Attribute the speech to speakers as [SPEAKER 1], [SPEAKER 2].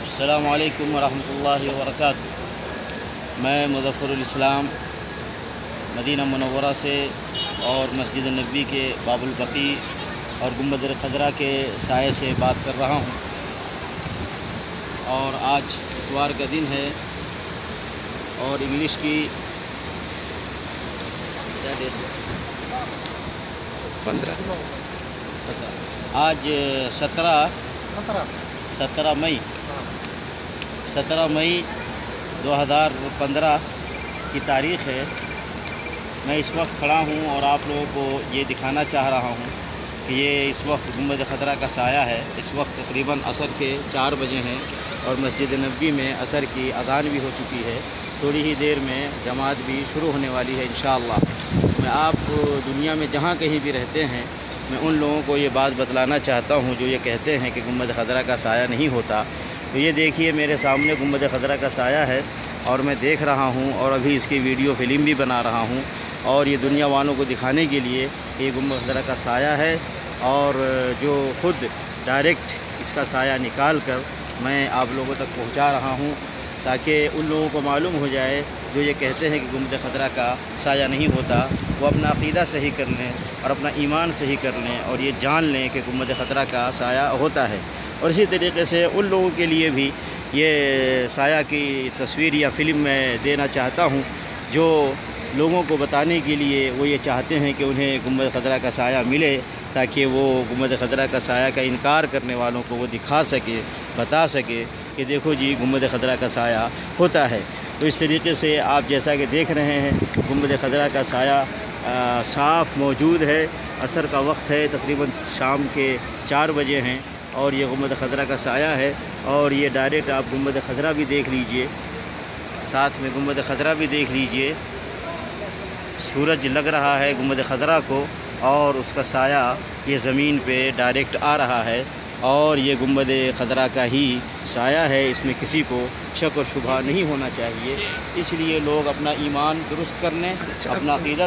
[SPEAKER 1] السلام علیکم ورحمۃ اللہ وبرکاتہ۔ میں مظفر الاسلام مدینہ منورہ سے اور مسجد النبی کے باب البقی اور گنبد خضرہ کے سائے سے بات کر رہا ہوں۔ اور آج اتوار کا دن ہے اور انگلش کی کیا ڈیٹ
[SPEAKER 2] پندرہ۔
[SPEAKER 1] آج سترہ سترہ۔ مئی۔ سترہ مئی دو ہزار پندرہ کی تاریخ ہے۔ میں اس وقت کھڑا ہوں اور آپ لوگوں کو یہ دکھانا چاہ رہا ہوں کہ یہ اس وقت گنبد خطرہ کا سایہ ہے۔ اس وقت تقریباً عصر کے چار بجے ہیں اور مسجد نبی میں عصر کی اذان بھی ہو چکی ہے۔ تھوڑی ہی دیر میں جماعت بھی شروع ہونے والی ہے انشاءاللہ۔ میں آپ دنیا میں جہاں کہیں بھی رہتے ہیں میں ان لوگوں کو یہ بات بتلانا چاہتا ہوں جو یہ کہتے ہیں کہ گنبد خضرہ کا سایہ نہیں ہوتا۔ تو یہ دیکھیے میرے سامنے گنبد خضرہ کا سایہ ہے اور میں دیکھ رہا ہوں اور ابھی اس کی ویڈیو فلم بھی بنا رہا ہوں۔ اور یہ دنیا والوں کو دکھانے کے لیے کہ یہ گنبد خضرہ کا سایہ ہے اور جو خود ڈائریکٹ اس کا سایہ نکال کر میں آپ لوگوں تک پہنچا رہا ہوں۔ تاکہ ان لوگوں کو معلوم ہو جائے جو یہ کہتے ہیں کہ گمت خطرہ کا سایہ نہیں ہوتا، وہ اپنا عقیدہ صحیح کر لیں اور اپنا ایمان صحیح کر لیں اور یہ جان لیں کہ گنبد خطرہ کا سایہ ہوتا ہے۔ اور اسی طریقے سے ان لوگوں کے لیے بھی یہ سایہ کی تصویر یا فلم میں دینا چاہتا ہوں جو لوگوں کو بتانے کے لیے وہ یہ چاہتے ہیں کہ انہیں گنبد خطرہ کا سایہ ملے تاکہ وہ گنبد خطرہ کا سایہ کا انکار کرنے والوں کو وہ دکھا سکے، بتا سکے کہ دیکھو جی گنبد خطرہ کا سایہ ہوتا ہے۔ تو اس طریقے سے آپ جیسا کہ دیکھ رہے ہیں گنبد خطرہ کا سایہ صاف موجود ہے۔ عصر کا وقت ہے، تقریباً شام کے چار بجے ہیں اور یہ گنبد خطرہ کا سایہ ہے اور یہ ڈائریکٹ آپ گنبد خطرہ بھی دیکھ لیجیے۔ ساتھ میں گنبد خطرہ بھی دیکھ لیجیے۔ سورج لگ رہا ہے گنبد خطرہ کو اور اس کا سایہ یہ زمین پہ ڈائریکٹ آ رہا ہے اور یہ گنبد خطرہ کا ہی سایہ ہے اس میں کسی کو شک اور شبہ نہیں ہونا چاہیے۔ اس لیے لوگ اپنا ایمان درست کر لیں اپنا عقیدہ